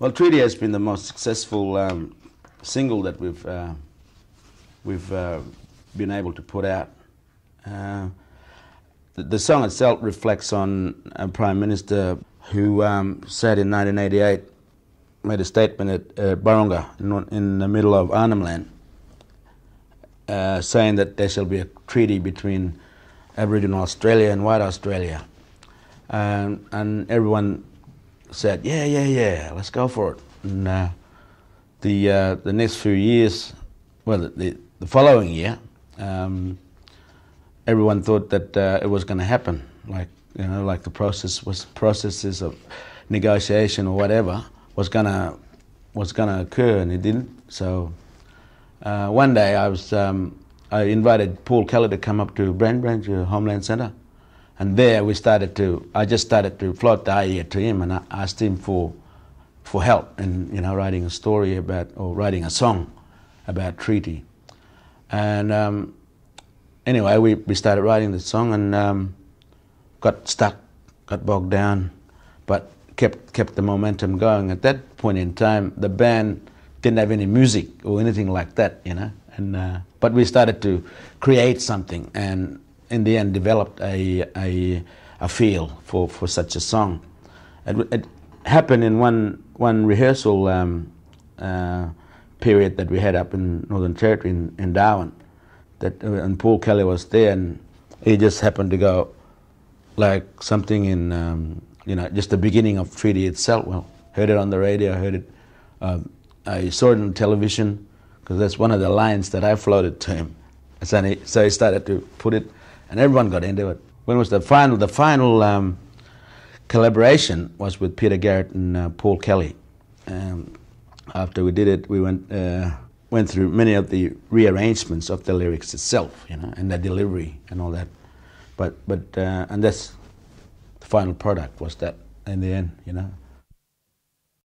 Well, Treaty has been the most successful um, single that we've uh, we've uh, been able to put out. Uh, the, the, song itself reflects on a prime minister who um, said in 1988 made a statement at uh, Barunga in, in, the middle of Arnhem Land, uh, saying that there shall be a treaty between Aboriginal Australia and White Australia, and, and everyone said, "Yeah, yeah, yeah, let's go for it." And, uh, the uh, the next few years, well, the, the following year, um, everyone thought that uh, it was going to happen, like you know, like the process was processes of negotiation or whatever was gonna was gonna occur, and it didn't. So uh, one day I was um, I invited Paul Kelly to come up to Brand Branch Homeland Centre, and there we started to. I just started to float the idea to him, and I asked him for for help in you know writing a story about or writing a song about treaty, and um, anyway we, we started writing the song and um, got stuck, got bogged down, but kept kept the momentum going. At that point in time, the band didn't have any music or anything like that, you know. And uh, but we started to create something, and in the end, developed a a, a feel for, for such a song. It, it happened in one one rehearsal um, uh, period that we had up in Northern Territory in, in Darwin. That uh, and Paul Kelly was there, and he just happened to go like something in um, you know just the beginning of treaty itself. Well, heard it on the radio, heard it. Um, I saw it on television because that's one of the lines that I floated to him. So he, so he started to put it, and everyone got into it. When was the final? The final um, collaboration was with Peter Garrett and uh, Paul Kelly. Um, after we did it, we went uh, went through many of the rearrangements of the lyrics itself, you know, and the delivery and all that. But but uh, and that's the final product was that in the end, you know.